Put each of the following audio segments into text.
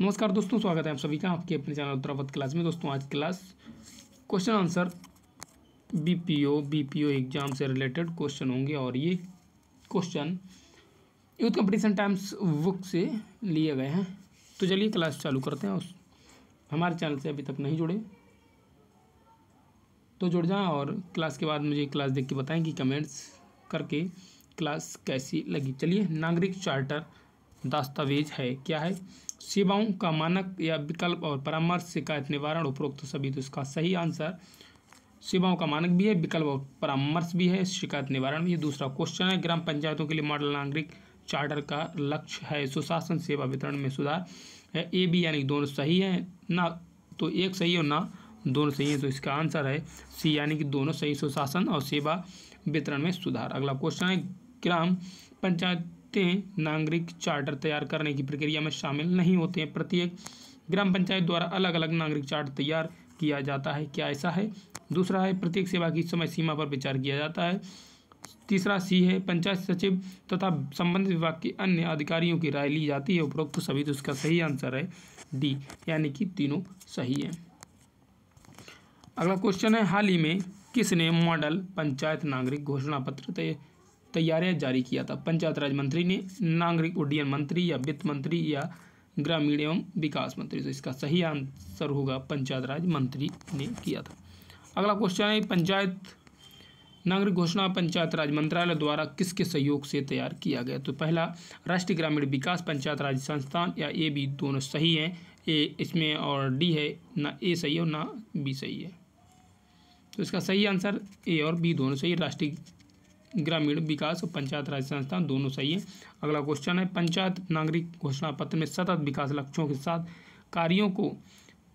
नमस्कार दोस्तों, स्वागत है आप सभी का आपके अपने चैनल उत्तरावत क्लास में। दोस्तों, आज class question answer, BPO BPO exam से रिलेटेड क्वेश्चन होंगे और ये question Youth Competition Times book से लिए गए हैं। तो चलिए क्लास चालू करते हैं। उस हमारे चैनल से अभी तक नहीं जुड़े तो जुड़ जाएँ और क्लास के बाद मुझे क्लास देख के बताएँ कि कमेंट्स करके क्लास कैसी लगी। चलिए, नागरिक चार्टर दस्तावेज़ है। क्या है? सेवाओं का मानक या विकल्प और परामर्श शिकायत निवारण उपरोक्त सभी तो इसका सही आंसर सेवाओं का मानक भी है, विकल्प और परामर्श भी है, शिकायत निवारण भी दूसरा क्वेश्चन है, ग्राम पंचायतों के लिए मॉडल नागरिक चार्टर का लक्ष्य है। सुशासन सेवा वितरण में सुधार है। ए, बी यानी दोनों सही है, ना तो एक सही और ना दोनों सही है तो इसका आंसर है सी, यानी कि दोनों सही, सुशासन और सेवा वितरण में सुधार। अगला क्वेश्चन है, ग्राम पंचायत तें नागरिक चार्टर तैयार करने की प्रक्रिया में शामिल नहीं होते हैं। प्रत्येक ग्राम पंचायत द्वारा अलग अलग नागरिक चार्ट तैयार किया जाता है। क्या ऐसा है? दूसरा है, प्रत्येक सेवा की समय सीमा पर विचार किया जाता है। तीसरा सी है, पंचायत सचिव तथा संबंधित विभाग के अन्य अधिकारियों की राय ली जाती है। उपरोक्त सभी तो उसका सही आंसर है डी, यानी कि तीनों सही है। अगला क्वेश्चन है, हाल ही में किसने मॉडल पंचायत नागरिक घोषणा पत्र तैयारियाँ जारी किया था। पंचायत राज मंत्री ने नागरिक उड्डयन मंत्री या वित्त मंत्री या ग्रामीण एवं विकास मंत्री तो इसका सही आंसर होगा पंचायत राज मंत्री ने किया था। अगला क्वेश्चन है, पंचायत, नागरिक घोषणा पंचायत राज मंत्रालय द्वारा किसके सहयोग से तैयार किया गया? तो पहला, राष्ट्रीय ग्रामीण विकास पंचायत राज संस्थान या ए बी दोनों सही हैं। ए इसमें और डी है, ना ए सही है और ना बी सही है। तो इसका सही आंसर ए और बी दोनों सही, राष्ट्रीय ग्रामीण विकास और पंचायत राज संस्थान दोनों सही है। अगला क्वेश्चन है, पंचायत नागरिक घोषणा पत्र में सतत विकास लक्ष्यों के साथ कार्यों को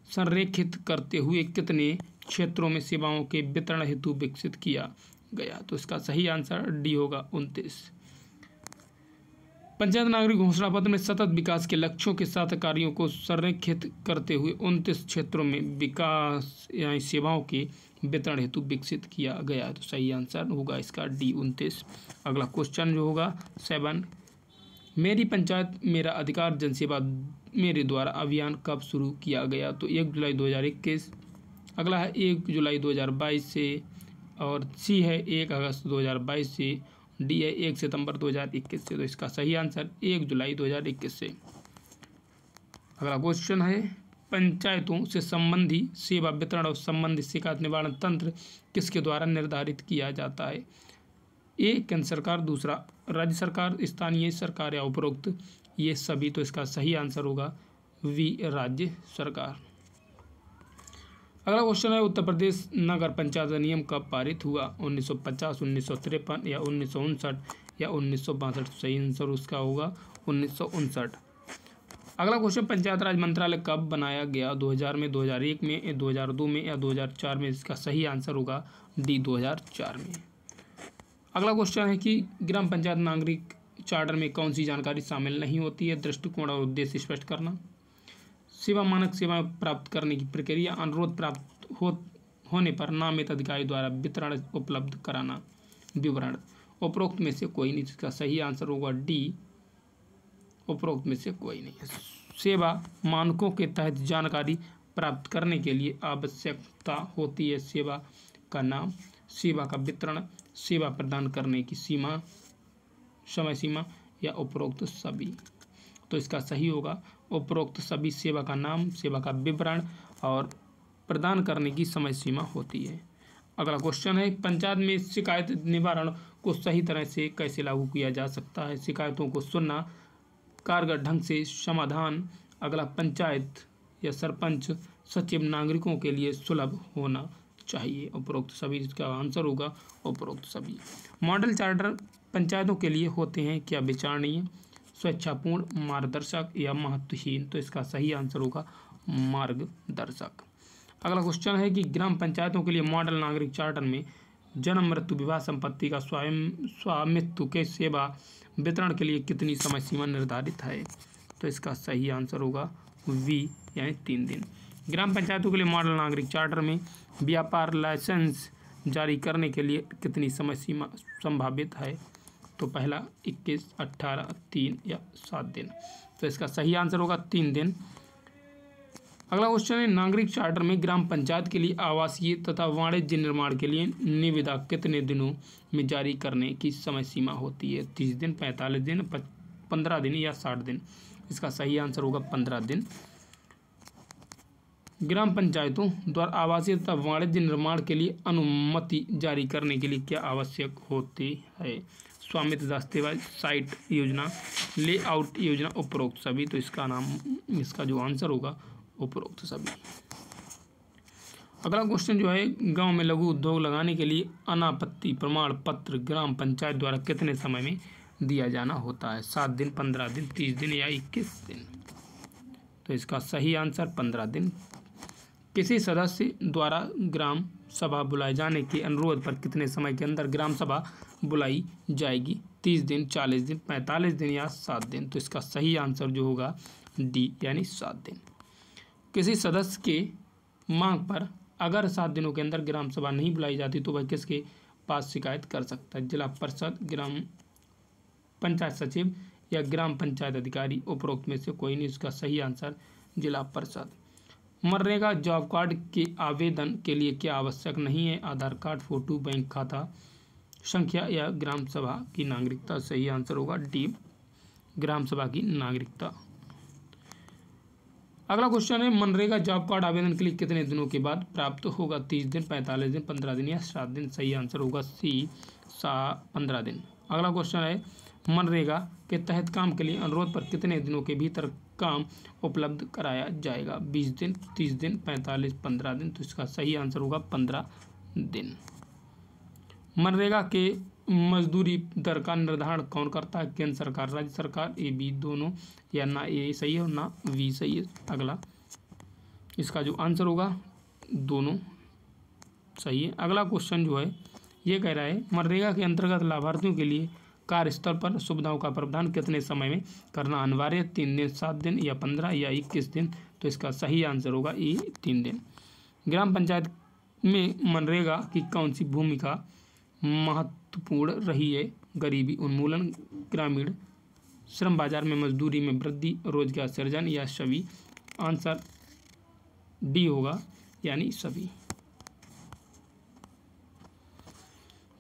संरेखित करते हुए कितने क्षेत्रों में सेवाओं के वितरण हेतु विकसित किया गया? तो इसका सही आंसर डी होगा उनतीस। पंचायत नागरिक घोषणा पत्र में सतत विकास के लक्ष्यों के साथ कार्यों को संरेखित करते हुए उनतीस क्षेत्रों में विकास यानी सेवाओं के वितरण हेतु विकसित किया गया तो सही आंसर होगा इसका डी उनतीस। अगला क्वेश्चन जो होगा, सेवन। मेरी पंचायत, मेरा अधिकार, जनसेवा, मेरे द्वारा अभियान कब शुरू किया गया? तो एक जुलाई दो हज़ार इक्कीस। अगला है एक जुलाई दो हज़ार बाईस से, और सी है एक अगस्त दो हज़ार बाईस से, डी है एक सितंबर दो हज़ार इक्कीस से। तो इसका सही आंसर एक जुलाई दो हज़ार इक्कीस से। अगला क्वेश्चन है पंचायतों से संबंधी सेवा वितरण और संबंधित शिकायत निवारण तंत्र किसके द्वारा निर्धारित किया जाता है? ए, केंद्र सरकार। दूसरा, राज्य सरकार, स्थानीय सरकार या उपरोक्त? ये सभी तो इसका सही आंसर होगा वी, राज्य सरकार। अगला क्वेश्चन है, उत्तर प्रदेश नगर पंचायत अधिनियम कब पारित हुआ? 1950 उन्नीस या उन्नीस सौ उनसठ या उन्नीस सौ बासठ? सही आंसर उसका होगा उन्नीस सौ उनसठ। अगला क्वेश्चन पंचायत राज मंत्रालय कब बनाया गया? 2000 में 2001 में 2002 में या 2004 में? इसका सही आंसर होगा डी 2004 में। अगला क्वेश्चन है कि ग्राम पंचायत नागरिक चार्टर में कौन सी जानकारी शामिल नहीं होती है? दृष्टिकोण और उद्देश्य स्पष्ट करना। सेवा मानक सेवाएँ प्राप्त करने की प्रक्रिया, अनुरोध प्राप्त हो, होने पर नामित अधिकारी द्वारा वितरण उपलब्ध कराना। विवरण, उपरोक्त में से कोई नहीं इसका सही आंसर होगा डी उपरोक्त में से कोई नहीं है। सेवा मानकों के तहत जानकारी प्राप्त करने के लिए आवश्यकता होती है। सेवा का नाम, सेवा का वितरण, सेवा प्रदान करने की सीमा, समय सीमा या उपरोक्त सभी। तो इसका सही होगा। उपरोक्त सभी सेवा का नाम, सेवा का विवरण और प्रदान करने की समय सीमा होती है। अगला क्वेश्चन है, पंचायत में शिकायत निवारण को सही तरह से कैसे लागू किया जा सकता है? शिकायतों को सुनना कारगर ढंग से समाधान, अगला पंचायत या सरपंच सचिव नागरिकों के लिए सुलभ होना चाहिए। उपरोक्त सभी, इसका आंसर होगा उपरोक्त सभी। मॉडल चार्टर पंचायतों के लिए होते हैं क्या विचारणीय, स्वेच्छापूर्ण, मार्गदर्शक या महत्वहीन? तो इसका सही आंसर होगा मार्गदर्शक। अगला क्वेश्चन है कि ग्राम पंचायतों के लिए मॉडल नागरिक चार्टर में जन्म, मृत्यु, विवाह संपत्ति का स्वयं, स्वामित्व के सेवा वितरण के लिए कितनी समय सीमा निर्धारित है? तो इसका सही आंसर होगा वी यानी तीन दिन। ग्राम पंचायतों के लिए मॉडल नागरिक चार्टर में व्यापार लाइसेंस जारी करने के लिए कितनी समय सीमा संभावित है? तो पहला, इक्कीस, अट्ठारह, तीन या सात दिन। तो इसका सही आंसर होगा तीन दिन। अगला क्वेश्चन है, नागरिक चार्टर में ग्राम पंचायत के लिए आवासीय तथा वाणिज्य निर्माण के लिए निविदा कितने दिनों में जारी करने की समय सीमा होती है? तीस दिन, पैंतालीस दिन पंद्रह दिन या साठ दिन? इसका सही आंसर होगा पंद्रह दिन। ग्राम पंचायतों द्वारा आवासीय तथा वाणिज्य निर्माण के लिए अनुमति जारी करने के लिए क्या आवश्यक होती है? स्वामित्व दस्तावेज़ साइट योजना, लेआउट योजना उपरोक्त सभी तो इसका नाम, इसका जो आंसर होगा उपरोक्त सभी। अगला क्वेश्चन जो है, गाँव में लघु उद्योग लगाने के लिए अनापत्ति प्रमाण पत्र ग्राम पंचायत द्वारा कितने समय में दिया जाना होता है? सात दिन, पंद्रह दिन, तीस दिन या इक्कीस दिन? तो इसका सही आंसर पंद्रह दिन। किसी सदस्य द्वारा ग्राम सभा बुलाए जाने के अनुरोध पर कितने समय के अंदर ग्राम सभा बुलाई जाएगी? तीस दिन, चालीस दिन, पैंतालीस दिन या सात दिन? तो इसका सही आंसर जो होगा डी यानी सात दिन। किसी सदस्य के मांग पर अगर सात दिनों के अंदर ग्राम सभा नहीं बुलाई जाती तो वह किसके पास शिकायत कर सकता है? जिला परिषद, ग्राम पंचायत सचिव या ग्राम पंचायत अधिकारी उपरोक्त में से कोई नहीं, इसका सही आंसर जिला परिषद। मनरेगा जॉब कार्ड के आवेदन के लिए क्या आवश्यक नहीं है? आधार कार्ड, फ़ोटो, बैंक खाता संख्या या ग्राम सभा की नागरिकता? सही आंसर होगा डी, ग्राम सभा की नागरिकता। अगला क्वेश्चन है, मनरेगा जॉब कार्ड आवेदन के लिए कितने दिनों के बाद प्राप्त होगा? तीस दिन, पैंतालीस दिन, पंद्रह दिन या सात दिन? सही आंसर होगा सी, सा, पंद्रह दिन। अगला क्वेश्चन है, मनरेगा के तहत काम के लिए अनुरोध पर कितने दिनों के भीतर काम उपलब्ध कराया जाएगा? बीस दिन, तीस दिन, पैंतालीस, पंद्रह दिन? तो इसका सही आंसर होगा पंद्रह दिन। मनरेगा के मजदूरी दर का निर्धारण कौन करता है? केंद्र सरकार, राज्य सरकार, ए, बी, दोनों, या ना ए सही है और ना वी सही है? अगला। इसका जो आंसर होगा, दोनों सही है। अगला क्वेश्चन जो है, ये कह रहा है, मनरेगा के अंतर्गत लाभार्थियों के लिए कार्यस्थल पर सुविधाओं का प्रावधान कितने समय में करना अनिवार्य? तीन दिन, सात दिन, या पंद्रह, या इक्कीस दिन? तो इसका सही आंसर होगा ई तीन दिन। ग्राम पंचायत में मनरेगा की कौन सी भूमिका महत्वपूर्ण रही है गरीबी उन्मूलन, ग्रामीण श्रम बाज़ार में मजदूरी में वृद्धि, रोज़गार सृजन या सभी आंसर डी होगा, यानी सभी।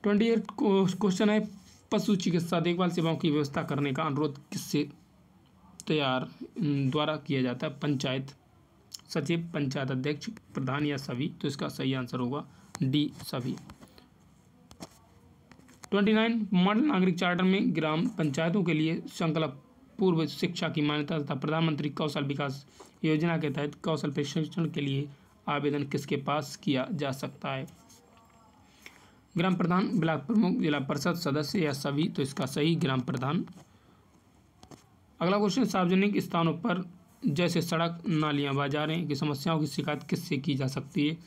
ट्वेंटी एट क्वेश्चन है, पशु चिकित्सा देखभाल सेवाओं की व्यवस्था करने का अनुरोध किससे तैयार द्वारा किया जाता है? पंचायत सचिव, पंचायत अध्यक्ष, प्रधान या सभी? तो इसका सही आंसर होगा, डी, सभी। ट्वेंटी नाइन मॉडल नागरिक चार्टर में ग्राम पंचायतों के लिए संकल्प, पूर्व शिक्षा की मान्यता तथा प्रधानमंत्री कौशल विकास योजना के तहत कौशल प्रशिक्षण के लिए आवेदन किसके पास किया जा सकता है? ग्राम प्रधान, ब्लॉक प्रमुख, जिला परिषद सदस्य या सभी तो इसका सही ग्राम प्रधान। अगला क्वेश्चन सार्वजनिक स्थानों पर जैसे सड़क, नालियाँ, बाजारें की समस्याओं की शिकायत किससे की जा सकती है?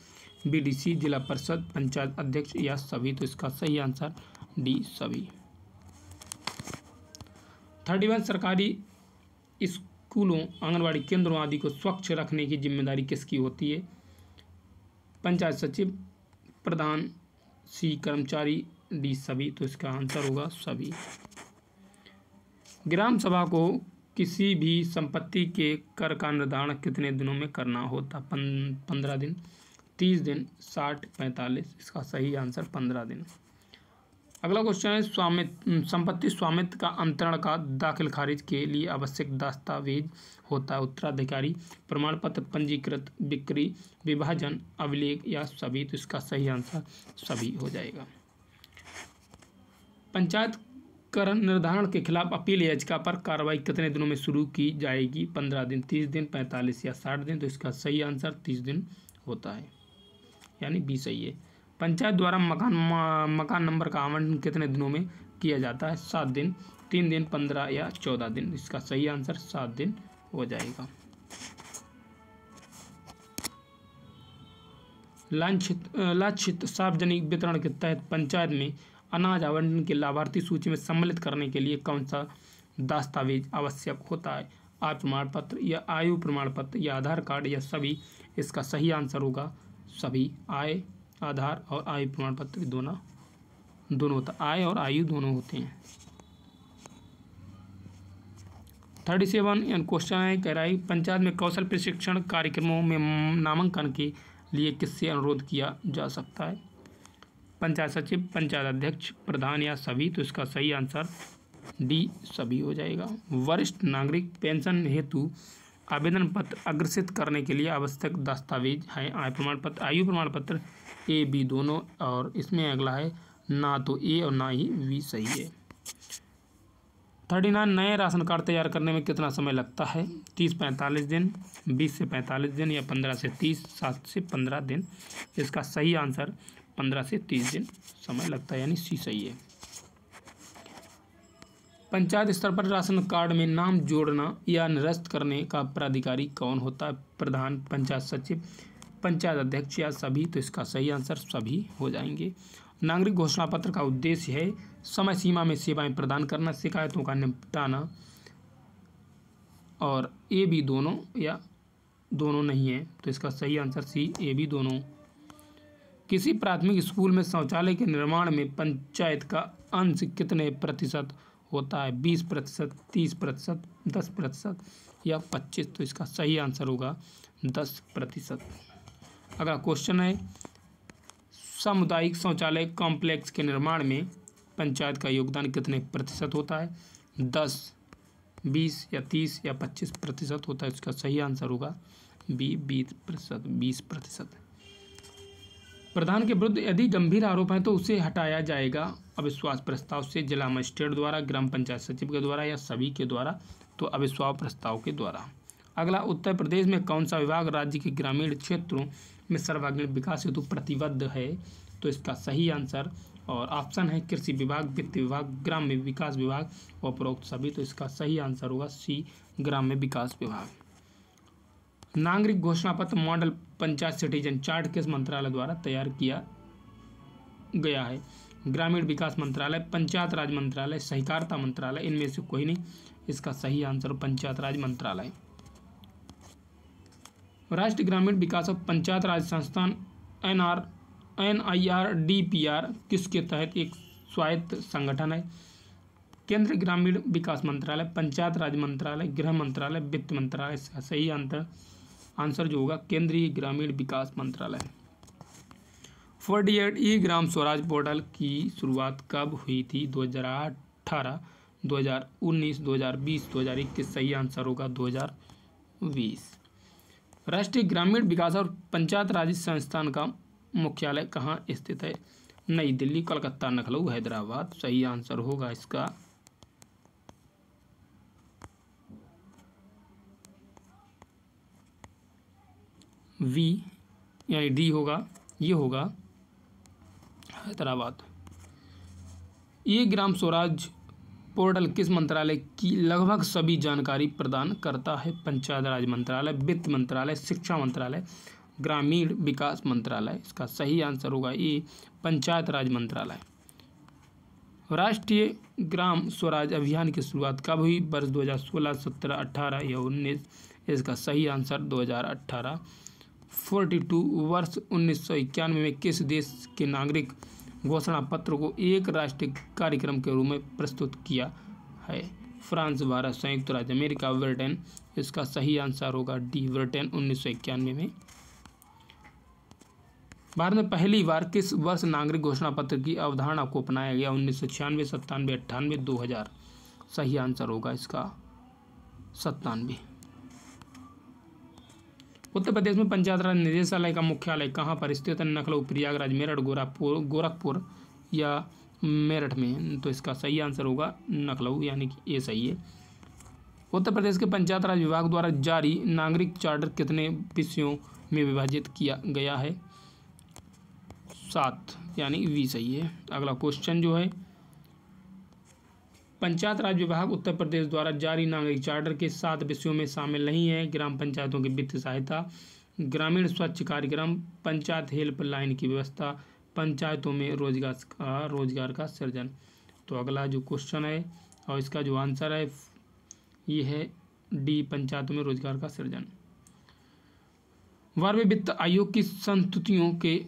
बीडीसी जिला परिषद, पंचायत अध्यक्ष या सभी तो इसका सही आंसर डी सभी। थर्टी वन सरकारी स्कूलों, आंगनबाड़ी केंद्रों आदि को स्वच्छ रखने की ज़िम्मेदारी किसकी होती है? पंचायत सचिव, प्रधान, सी कर्मचारी, डी सभी। तो इसका आंसर होगा सभी। ग्राम सभा को किसी भी संपत्ति के कर का निर्धारण कितने दिनों में करना होता? पंद्रह दिन, तीस दिन, साठ, पैंतालीस, इसका सही आंसर पंद्रह दिन। अगला क्वेश्चन है स्वामित्व संपत्ति स्वामित्व का अंतरण का दाखिल खारिज के लिए आवश्यक दस्तावेज़ होता है। उत्तराधिकारी प्रमाण पत्र पंजीकृत बिक्री, विभाजन, अभिलेख या सभी तो इसका सही आंसर सभी हो जाएगा। पंचायत कर निर्धारण के खिलाफ अपील याचिका पर कार्रवाई कितने दिनों में शुरू की जाएगी? पंद्रह दिन, तीस दिन, पैंतालीस या साठ दिन तो इसका सही आंसर तीस दिन होता है। यानी बी सही है। पंचायत द्वारा मकान मकान नंबर का आवंटन कितने दिनों में किया जाता है? सात दिन, तीन दिन, पंद्रह या चौदह दिन। इसका सही आंसर सात दिन हो जाएगा। लाछित लाछित सार्वजनिक वितरण के तहत पंचायत में अनाज आवंटन के लाभार्थी सूची में सम्मिलित करने के लिए कौन सा दस्तावेज़ आवश्यक होता है? आय प्रमाण पत्र या आयु प्रमाण पत्र या आधार कार्ड या सभी, इसका सही आंसर होगा सभी आय आधार और आयु प्रमाण पत्र दोनों दोनों होता आय और आयु दोनों होते हैं। थर्टी सेवन क्वेश्चन है, कह रहा है, पंचायत में कौशल प्रशिक्षण कार्यक्रमों में नामांकन के लिए किससे अनुरोध किया जा सकता है? पंचायत सचिव, पंचायत अध्यक्ष, प्रधान या सभी? तो इसका सही आंसर डी सभी हो जाएगा। वरिष्ठ नागरिक पेंशन हेतु आवेदन पत्र अग्रसित करने के लिए आवश्यक दस्तावेज़ है। आय प्रमाण पत्र आयु प्रमाण पत्र ए, बी दोनों, और इसमें अगला है ना तो ए और ना ही वी सही है। थर्टी नाइन नए राशन कार्ड तैयार करने में कितना समय लगता है? तीस पैंतालीस दिन, बीस से पैंतालीस दिन या पंद्रह से तीस, सात से पंद्रह दिन? इसका सही आंसर पंद्रह से तीस दिन समय लगता है, यानी सी सही है। पंचायत स्तर पर राशन कार्ड में नाम जोड़ना या निरस्त करने का प्राधिकारी कौन होता है? प्रधान, पंचायत सचिव पंचायत अध्यक्ष या सभी तो इसका सही आंसर सभी हो जाएँगे। नागरिक घोषणा पत्र का उद्देश्य है समय सीमा में सेवाएँ प्रदान करना, शिकायतों का निपटाना। और ए भी दोनों या दोनों नहीं है तो इसका सही आंसर सी, ए भी दोनों। किसी प्राथमिक स्कूल में शौचालय के निर्माण में पंचायत का अंश कितने प्रतिशत होता है? बीस प्रतिशत, तीस प्रतिशत, दस प्रतिशत या पच्चीस तो इसका सही आंसर होगा दस प्रतिशत। अगला क्वेश्चन है, सामुदायिक शौचालय कॉम्प्लेक्स के निर्माण में पंचायत का योगदान कितने प्रतिशत होता है? दस, बीस या तीस या पच्चीस प्रतिशत होता है, इसका सही आंसर होगा बी, बीस प्रतिशत बीस प्रतिशत। प्रधान के विरुद्ध यदि गंभीर आरोप है तो उसे हटाया जाएगा। अविश्वास प्रस्ताव से जिला मजिस्ट्रेट द्वारा, ग्राम पंचायत सचिव के द्वारा या सभी के द्वारा तो अविश्वास प्रस्ताव के द्वारा। अगला, उत्तर प्रदेश में कौन सा विभाग राज्य के ग्रामीण क्षेत्रों में सर्वांगीण विकास हेतु प्रतिबद्ध है तो इसका सही आंसर और ऑप्शन है कृषि विभाग, वित्त विभाग, ग्राम्य विकास विभाग और उपरोक्त सभी तो इसका सही आंसर होगा सी, ग्राम्य विकास विभाग। नागरिक घोषणा पत्र मॉडल पंचायत सिटीजन चार्ट किस मंत्रालय द्वारा तैयार किया गया है। ग्रामीण विकास मंत्रालय, पंचायत राज मंत्रालय, सहकारिता मंत्रालय, इनमें से कोई नहीं, इसका सही आंसर पंचायत राज मंत्रालय। राष्ट्रीय ग्रामीण विकास और पंचायत राज संस्थान N R N I R D P R किसके तहत एक स्वायत्त संगठन है? केंद्रीय ग्रामीण विकास मंत्रालय, पंचायत राज मंत्रालय, गृह मंत्रालय, वित्त मंत्रालय, इसका सही आंसर आंसर जो होगा केंद्रीय ग्रामीण विकास मंत्रालय। Forty eight E Gram Swaraj portal की शुरुआत कब हुई थी? दो हज़ार अठारह, दो हज़ार उन्नीस, दो हज़ार बीस, दो हज़ार इक्कीस, सही आंसर होगा दो हज़ार बीस। राष्ट्रीय ग्रामीण विकास और पंचायत राज संस्थान का मुख्यालय कहाँ स्थित है? नई दिल्ली, कलकत्ता लखनऊ हैदराबाद। सही आंसर होगा इसका। वी यानी डी होगा, ये होगा हैदराबाद। ये ग्राम स्वराज पोर्टल किस मंत्रालय की लगभग सभी जानकारी प्रदान करता है? पंचायत राज मंत्रालय वित्त मंत्रालय शिक्षा मंत्रालय ग्रामीण विकास मंत्रालय। इसका सही आंसर होगा ये पंचायत राज मंत्रालय। राष्ट्रीय ग्राम स्वराज अभियान की शुरुआत कब हुई? वर्ष 2016, 17, 18 या 19 इसका सही आंसर 2018 फोर्टी टू वर्ष उन्नीस सौ इक्यानवे में किस देश के नागरिक घोषणा पत्र को एक राष्ट्रीय कार्यक्रम के रूप में प्रस्तुत किया है। फ्रांस भारत संयुक्त राज्य अमेरिका, ब्रिटेन, इसका सही आंसर होगा डी, ब्रिटेन, उन्नीस सौ इक्यानवे में। भारत में पहली बार किस वर्ष नागरिक घोषणा पत्र की अवधारणा को अपनाया गया? उन्नीस सौ छियानवे, सत्तानवे, अट्ठानवे, दो हज़ार। सही आंसर होगा इसका सत्तानवे। उत्तर प्रदेश में पंचायत राज निदेशालय का मुख्यालय कहाँ पर स्थित है? लखनऊ प्रयागराज, मेरठ गोरखपुर गोरखपुर या मेरठ में? तो इसका सही आंसर होगा नखलऊ, यानी कि ये सही है। उत्तर प्रदेश के पंचायत राज विभाग द्वारा जारी नागरिक चार्टर कितने विषयों में विभाजित किया गया है? सात, यानी वी सही है। अगला क्वेश्चन जो है पंचायत राज विभाग उत्तर प्रदेश द्वारा जारी नागरिक चार्टर के सात विषयों में शामिल नहीं है। ग्राम पंचायतों की वित्तीय सहायता, ग्रामीण स्वच्छ कार्यक्रम, पंचायत हेल्पलाइन की व्यवस्था, पंचायतों में रोज़गार का रोज़गार का सृजन। तो अगला जो क्वेश्चन है और इसका जो आंसर है, ये है डी, पंचायतों में रोज़गार का सृजन। वार्वे वित्त आयोग की संस्तुतियों के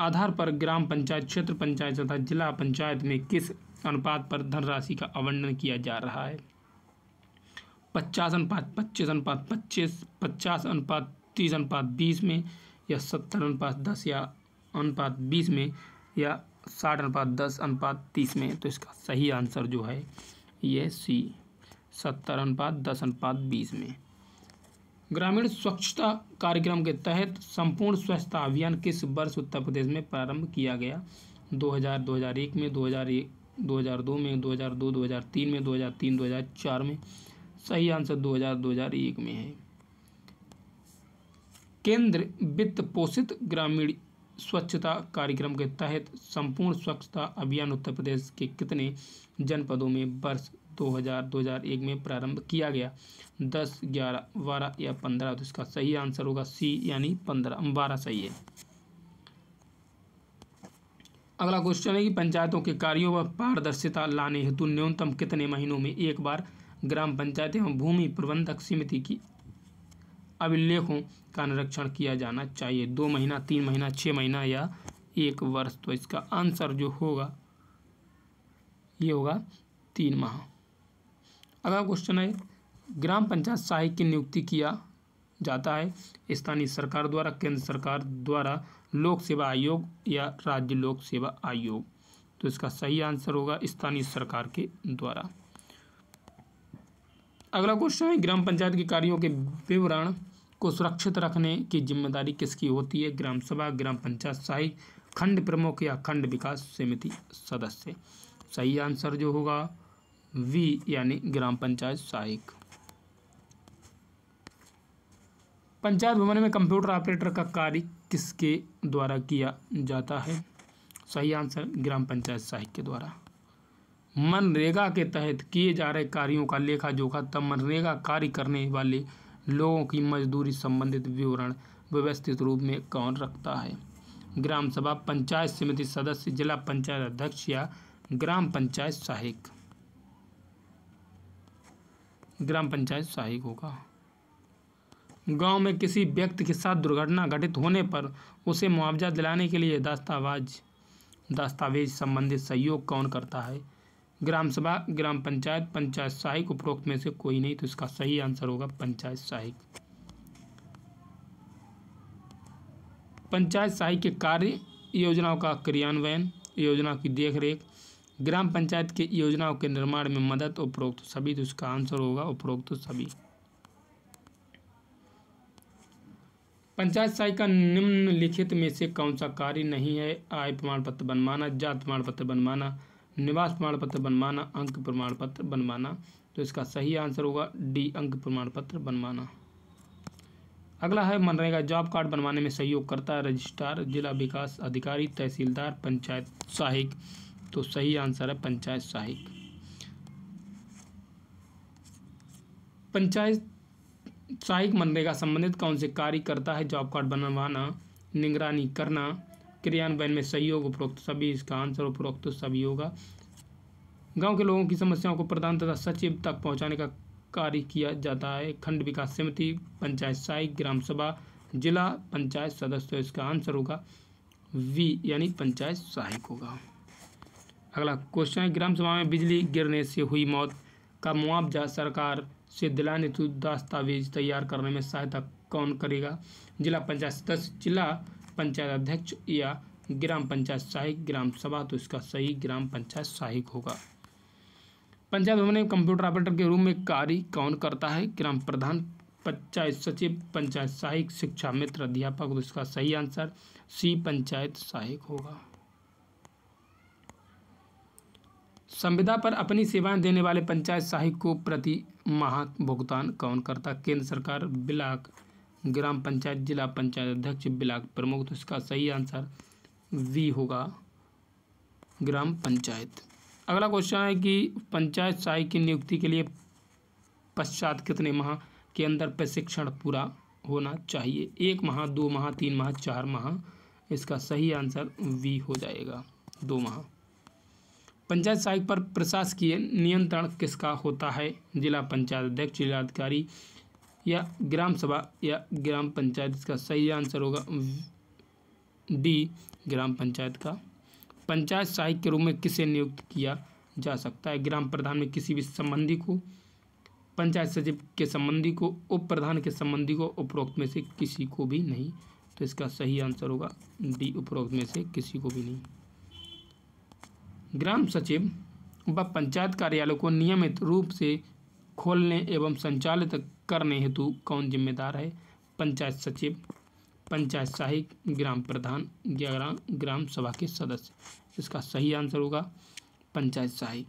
आधार पर ग्राम पंचायत, क्षेत्र पंचायत तथा जिला पंचायत में किस अनुपात पर धनराशि का आवंटन किया जा रहा है। पचास अनुपात पच्चीस अनुपात पच्चीस, पचास अनुपात तीस अनुपात बीस में या सत्तर अनुपात दस या अनुपात बीस में या साठ अनुपात दस, अनुपात तीस में? तो इसका सही आंसर जो है ये सी, सत्तर अनुपात दस, अनुपात बीस में। ग्रामीण स्वच्छता कार्यक्रम के तहत संपूर्ण स्वच्छता अभियान किस वर्ष उत्तर प्रदेश में प्रारंभ किया गया? 2000 2001 में 2001 2002 में 2002 2003 में 2003 2004 में। सही आंसर 2000 2001 में है। केंद्र वित्त पोषित ग्रामीण स्वच्छता कार्यक्रम के तहत संपूर्ण स्वच्छता अभियान उत्तर प्रदेश के कितने जनपदों में वर्ष 2000-2001 में प्रारंभ किया गया? दस, ग्यारह, बारह या पंद्रह? तो इसका सही आंसर होगा सी, यानी पंद्रह। बारह सही है। अगला क्वेश्चन है कि पंचायतों के कार्यों व पारदर्शिता लाने हेतु न्यूनतम कितने महीनों में एक बार ग्राम पंचायत एवं भूमि प्रबंधक समिति की अभिलेखों का निरीक्षण किया जाना चाहिए? दो महीना, तीन महीना छः महीना या एक वर्ष? तो इसका आंसर जो होगा, ये होगा तीन माह। अगला क्वेश्चन है, ग्राम पंचायत सहायक की नियुक्ति किया जाता है। स्थानीय सरकार द्वारा, केंद्र सरकार द्वारा लोक सेवा आयोग या राज्य लोक सेवा आयोग? तो इसका सही आंसर होगा स्थानीय सरकार के द्वारा। अगला क्वेश्चन है, ग्राम पंचायत के कार्यों के विवरण को सुरक्षित रखने की ज़िम्मेदारी किसकी होती है? ग्राम सभा, ग्राम पंचायत सहायक, खंड प्रमुख या खंड विकास समिति सदस्य? सही आंसर जो होगा वी यानी ग्राम पंचायत सहायक। पंचायत भवन में कंप्यूटर ऑपरेटर का कार्य किसके द्वारा किया जाता है? सही आंसर ग्राम पंचायत सहायक के द्वारा। मनरेगा के तहत किए जा रहे कार्यों का लेखा जोखा तब मनरेगा कार्य करने वाले लोगों की मजदूरी संबंधित विवरण व्यवस्थित रूप में कौन रखता है? ग्राम सभा पंचायत समिति सदस्य, जिला पंचायत अध्यक्ष या ग्राम पंचायत सहायक? ग्राम पंचायत सहायक होगा। गाँव में किसी व्यक्ति के साथ दुर्घटना घटित होने पर उसे मुआवजा दिलाने के लिए दस्तावेज़ दस्तावेज़ संबंधित सहयोग कौन करता है? ग्राम सभा, ग्राम पंचायत पंचायत सहायक उपरोक्त में से कोई नहीं तो इसका सही आंसर होगा पंचायत सहायक। पंचायत सहायक के कार्य, योजनाओं का क्रियान्वयन योजनाओं की देखरेख, ग्राम पंचायत के योजनाओं के निर्माण में मदद उपरोक्त सभी तो इसका आंसर होगा उपरोक्त सभी। पंचायत सहायक का निम्नलिखित में से कौन सा कार्य नहीं है? आय प्रमाण पत्र बनवाना, जात प्रमाण पत्र बनवाना, निवास प्रमाण पत्र बनवाना, अंक प्रमाण पत्र बनवाना। तो इसका सही आंसर होगा डी, अंक प्रमाण पत्र बनवाना। अगला है, मनरेगा जॉब कार्ड बनवाने में सहयोग करता है रजिस्ट्रार, जिला विकास अधिकारी, तहसीलदार, पंचायत सहायक। तो सही आंसर है पंचायत सहायक। पंचायत सहायक मनरेगा संबंधित कौन से कार्य करता है? जॉब कार्ड बनवाना, निगरानी करना, क्रियान्वयन में सहयोग उपरोक्त, सभी इसका आंसर उपरोक्त, सभी होगा। गाँव के लोगों की समस्याओं को प्रधान तथा सचिव तक पहुँचाने का कार्य किया जाता है। खंड विकास समिति, पंचायत सहायक ग्राम सभा, जिला पंचायत सदस्य इसका आंसर होगा वी, यानी पंचायत सहायक होगा। अगला क्वेश्चन है, ग्राम सभा में बिजली गिरने से हुई मौत का मुआवजा सरकार से दिलाने हेतु दस्तावेज़ तैयार करने में सहायता कौन करेगा? जिला पंचायत सदस्य, जिला पंचायत अध्यक्ष या ग्राम पंचायत सहायक? ग्राम सभा तो इसका सही ग्राम पंचायत सहायक होगा। पंचायत भवन में कंप्यूटर ऑपरेटर के रूप में कार्य कौन करता है? ग्राम प्रधान, पंचायत सचिव, पंचायत सहायक, शिक्षा मित्र, अध्यापक तो इसका सही आंसर सी, पंचायत सहायक होगा। संविदा पर अपनी सेवाएँ देने वाले पंचायत सहायक को प्रति माह भुगतान कौन करता? केंद्र सरकार, ब्लॉक, ग्राम पंचायत, जिला पंचायत अध्यक्ष, ब्लॉक प्रमुख तो इसका सही आंसर वी होगा ग्राम पंचायत। अगला क्वेश्चन है कि पंचायत सहायक की नियुक्ति के लिए पश्चात कितने माह के अंदर प्रशिक्षण पूरा होना चाहिए? एक माह, दो माह, तीन माह, चार माह, इसका सही आंसर वी हो जाएगा। दो माह। पंचायत सहायक पर प्रशासकीय नियंत्रण किसका होता है? जिला पंचायत अध्यक्ष जिलाधिकारी या ग्राम सभा या ग्राम पंचायत? इसका सही आंसर होगा डी, ग्राम पंचायत का। पंचायत सहायक के रूप में किसे नियुक्त किया जा सकता है? ग्राम प्रधान में किसी भी संबंधी को, पंचायत सचिव के संबंधी को, उप प्रधान के संबंधी को, उपरोक्त में से किसी को भी नहीं। तो इसका सही आंसर होगा डी, उपरोक्त में से किसी को भी नहीं। ग्राम सचिव व पंचायत कार्यालय को नियमित रूप से खोलने एवं संचालित करने हेतु कौन जिम्मेदार है? पंचायत सचिव, पंचायत सहायक, ग्राम प्रधान ग्राम ग्राम सभा के सदस्य। इसका सही आंसर होगा पंचायत सहायक।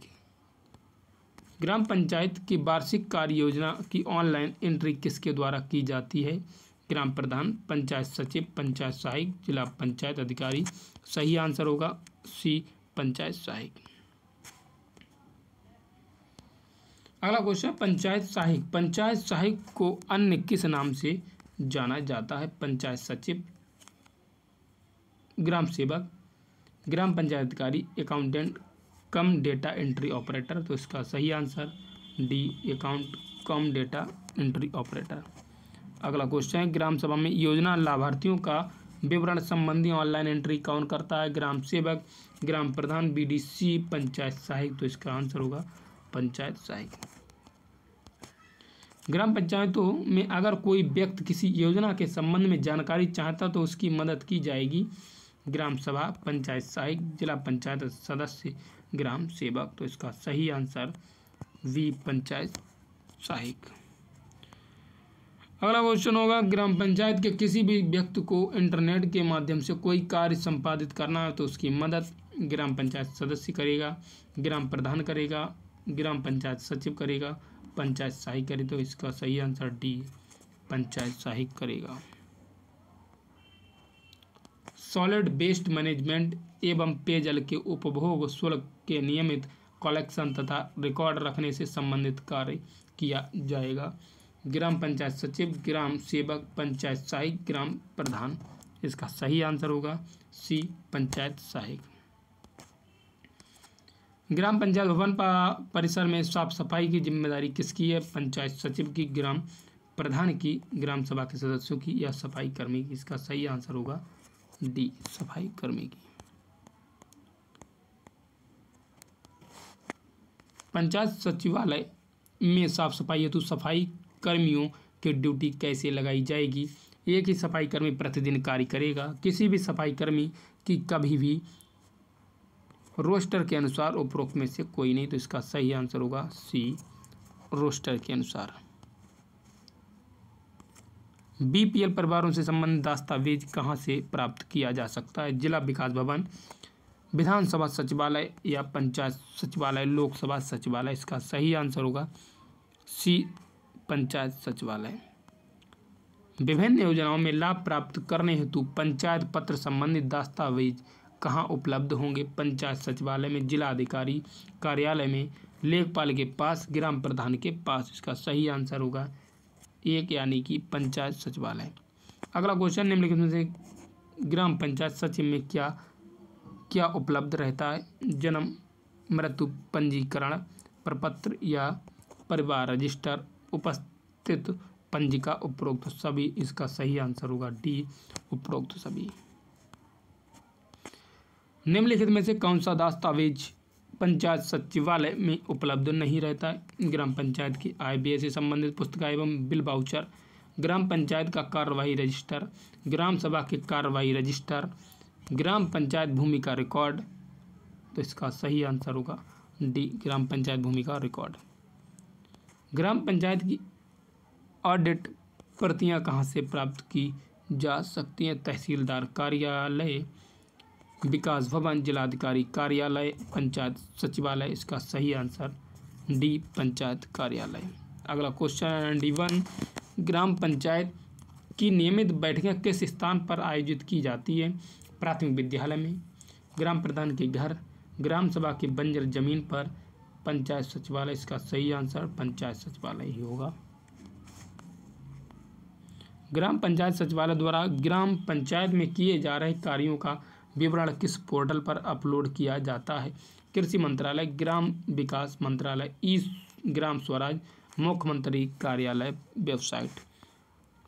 ग्राम पंचायत की वार्षिक कार्य योजना की ऑनलाइन एंट्री किसके द्वारा की जाती है? ग्राम प्रधान, पंचायत सचिव, पंचायत सहायक, जिला पंचायत अधिकारी। सही आंसर होगा सी पंचायत सहायक। अगला क्वेश्चन पंचायत सहायक। पंचायत सहायक को अन्य किस नाम से जाना जाता है? पंचायत सचिव, ग्राम सेवक, ग्राम पंचायत अधिकारी accountant cum data entry operator तो इसका सही answer D account cum data entry operator अगला क्वेश्चन है, ग्राम सभा में योजना लाभार्थियों का विवरण संबंधी ऑनलाइन एंट्री कौन करता है? ग्राम सेवक, ग्राम प्रधान बीडीसी पंचायत सहायक। तो इसका आंसर होगा पंचायत सहायक। ग्राम पंचायतों में अगर कोई व्यक्ति किसी योजना के संबंध में जानकारी चाहता तो उसकी मदद की जाएगी। ग्राम सभा, पंचायत सहायक, जिला पंचायत सदस्य, ग्राम सेवक। तो इसका सही आंसर वी, पंचायत सहायक। अगला क्वेश्चन होगा, ग्राम पंचायत के किसी भी व्यक्ति को इंटरनेट के माध्यम से कोई कार्य संपादित करना है तो उसकी मदद ग्राम पंचायत सदस्य करेगा, ग्राम प्रधान करेगा, ग्राम पंचायत सचिव करेगा, पंचायत सहायक करे तो इसका सही आंसर डी पंचायत सहायक करेगा। सॉलिड वेस्ट मैनेजमेंट एवं पेयजल के उपभोग शुल्क के नियमित कलेक्शन तथा रिकॉर्ड रखने से संबंधित कार्य किया जाएगा। ग्राम पंचायत सचिव, ग्राम सेवक, पंचायत सहायक, ग्राम प्रधान। इसका सही आंसर होगा सी, पंचायत सहायक। ग्राम पंचायत भवन परिसर में साफ़ सफ़ाई की ज़िम्मेदारी किसकी है? पंचायत सचिव की, ग्राम प्रधान की, ग्राम सभा के सदस्यों की या सफ़ाई कर्मी की? इसका सही आंसर होगा डी, सफ़ाई कर्मी की। पंचायत सचिवालय में साफ़ सफ़ाई हेतु सफ़ाई कर्मियों की ड्यूटी कैसे लगाई जाएगी? एक ही सफ़ाई कर्मी प्रतिदिन कार्य करेगा। किसी भी सफ़ाई कर्मी की कभी भी रोस्टर के अनुसार उपरोक्त में से कोई नहीं तो इसका सही आंसर होगा सी, रोस्टर के अनुसार। बीपीएल परिवारों से संबंधित दस्तावेज़ कहाँ से प्राप्त किया जा सकता है? जिला विकास भवन, विधानसभा सचिवालय या पंचायत सचिवालय, लोकसभा सचिवालय? इसका सही आंसर होगा सी पंचायत सचिवालय। विभिन्न योजनाओं में लाभ प्राप्त करने हेतु पंचायत पत्र संबंधित दस्तावेज़ कहाँ उपलब्ध होंगे? पंचायत सचिवालय में जिला अधिकारी कार्यालय में लेखपाल के पास, ग्राम प्रधान के पास। इसका सही आंसर होगा एक, यानी कि पंचायत सचिवालय। अगला क्वेश्चन निम्नलिखित में से ग्राम पंचायत सचिव में क्या क्या उपलब्ध रहता है? जन्म, मृत्यु, पंजीकरण, प्रपत्र या परिवार रजिस्टर उपस्थित पंजिका उपरोक्त सभी। इसका सही आंसर होगा डी, उपरोक्त सभी। निम्नलिखित में से कौन सा दस्तावेज़ पंचायत सचिवालय में उपलब्ध नहीं रहता? ग्राम पंचायत की आय व्यय से संबंधित पुस्तिका एवं बिल बाउचर ग्राम पंचायत का कार्यवाही रजिस्टर। ग्राम सभा के कार्यवाही रजिस्टर। ग्राम पंचायत भूमि का रिकॉर्ड। तो इसका सही आंसर होगा डी, ग्राम पंचायत भूमि का रिकॉर्ड। ग्राम पंचायत की ऑडिट प्रतियाँ कहाँ से प्राप्त की जा सकती हैं? तहसीलदार कार्यालय, विकास भवन, जिलाधिकारी कार्यालय, पंचायत सचिवालय। इसका सही आंसर डी, पंचायत कार्यालय। अगला क्वेश्चन डी वन ग्राम पंचायत की नियमित बैठकें किस स्थान पर आयोजित की जाती है? प्राथमिक विद्यालय में, ग्राम प्रधान के घर, ग्राम सभा की बंजर ज़मीन पर पंचायत सचिवालय, इसका सही आंसर पंचायत सचिवालय ही होगा। ग्राम पंचायत सचिवालय द्वारा ग्राम पंचायत में किए जा रहे कार्यों का विवरण किस पोर्टल पर अपलोड किया जाता है? कृषि मंत्रालय, ग्राम विकास मंत्रालय, ई ग्राम स्वराज, मुख्यमंत्री कार्यालय वेबसाइट।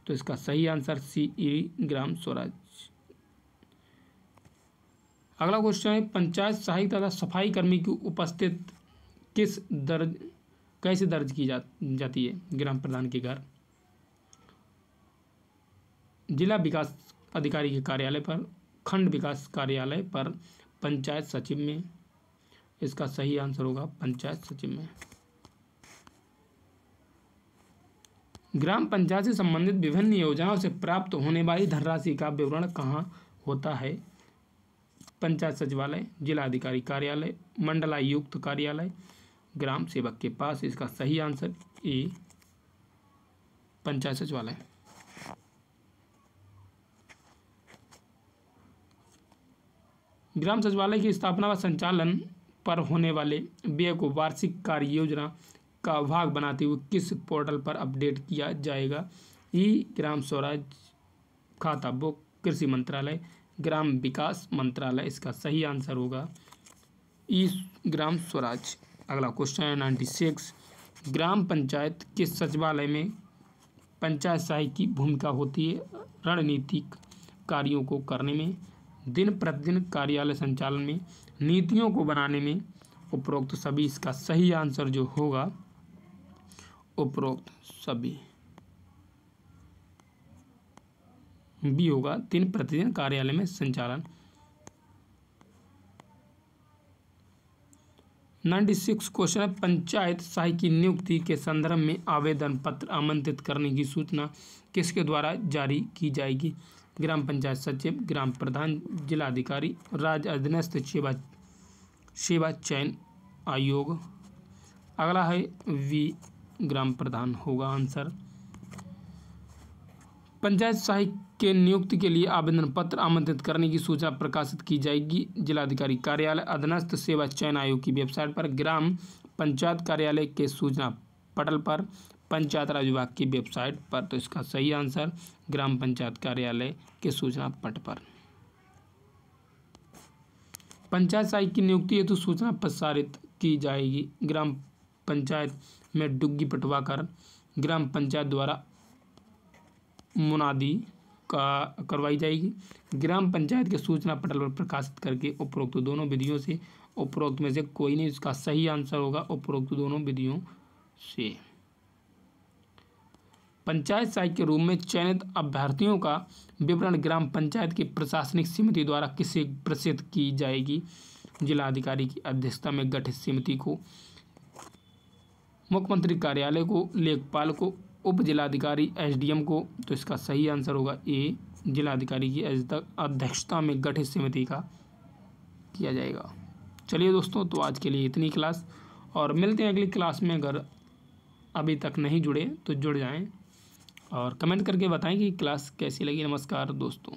तो इसका सही आंसर सी ई ग्राम स्वराज। अगला क्वेश्चन है, पंचायत सहायक तथा सफ़ाई कर्मी की उपस्थित किस दर्ज, कैसे दर्ज की जा, जाती है ग्राम प्रधान के घर? जिला विकास अधिकारी के कार्यालय पर, खंड विकास कार्यालय पर पंचायत सचिव में। इसका सही आंसर होगा पंचायत सचिव में। ग्राम पंचायत से संबंधित विभिन्न योजनाओं से प्राप्त होने वाली धनराशि का विवरण कहाँ होता है? पंचायत सचिवालय, जिला अधिकारी कार्यालय, मंडलायुक्त कार्यालय ग्राम सेवक के पास इसका सही आंसर ए, पंचायत सचिवालय। ग्राम सचिवालय की स्थापना व संचालन पर होने वाले व्यय को वार्षिक कार्य योजना का भाग बनाते हुए किस पोर्टल पर अपडेट किया जाएगा? ई, ग्राम स्वराज खाता बुक, कृषि मंत्रालय, ग्राम विकास मंत्रालय, इसका सही आंसर होगा। ई, ग्राम स्वराज। अगला क्वेश्चन है नाइन्टी सिक्स ग्राम पंचायत के सचिवालय में पंचायत सहाय की भूमिका होती है रणनीतिक कार्यों को करने में, दिन प्रतिदिन कार्यालय संचालन में, नीतियों को बनाने में? उपरोक्त सभी इसका सही आंसर जो होगा, उपरोक्त सभी। बी होगा, दिन प्रतिदिन कार्यालय में संचालन। नाइन्टी सिक्स क्वेश्चन है पंचायत सहाय की नियुक्ति के संदर्भ में आवेदन पत्र आमंत्रित करने की सूचना किसके द्वारा जारी की जाएगी? ग्राम पंचायत सचिव, ग्राम प्रधान, जिलाधिकारी, राज्य अधीनस्थ सेवा सेवा चयन आयोग। अगला है वी, ग्राम प्रधान होगा आंसर। पंचायत सहाय के नियुक्ति के लिए आवेदन पत्र आमंत्रित करने की सूचना प्रकाशित की जाएगी। जिलाधिकारी कार्यालय अधीनस्थ सेवा चयन आयोग की वेबसाइट पर ग्राम पंचायत कार्यालय के सूचना पटल पर पंचायत राज विभाग की वेबसाइट पर। तो इसका सही आंसर ग्राम पंचायत कार्यालय के सूचना पट पर। पंचायत सहाय की नियुक्ति हेतु सूचना प्रसारित की जाएगी। ग्राम पंचायत में डुग्गी पटवा कर ग्राम पंचायत द्वारा मुनादी का करवाई जाएगी। ग्राम पंचायत के सूचना पटल पर प्रकाशित करके उपरोक्त दोनों विधियों से, उपरोक्त में से कोई नहीं, इसका सही आंसर होगा उपरोक्त दोनों विधियों से। पंचायत सहाय के रूप में चयनित अभ्यर्थियों का विवरण ग्राम पंचायत की प्रशासनिक समिति द्वारा किसे प्रसिद्ध की जाएगी? जिलाधिकारी की अध्यक्षता में गठित समिति को, मुख्यमंत्री कार्यालय को, लेखपाल को उप जिलाधिकारी एसडीएम को तो इसका सही आंसर होगा ए, जिलाधिकारी की अध्यक्षता में गठित समिति का किया जाएगा। चलिए दोस्तों तो आज के लिए इतनी क्लास, और मिलते हैं अगली क्लास में। अगर अभी तक नहीं जुड़े तो जुड़ जाएँ, और कमेंट करके बताएँ कि क्लास कैसी लगी। नमस्कार दोस्तों।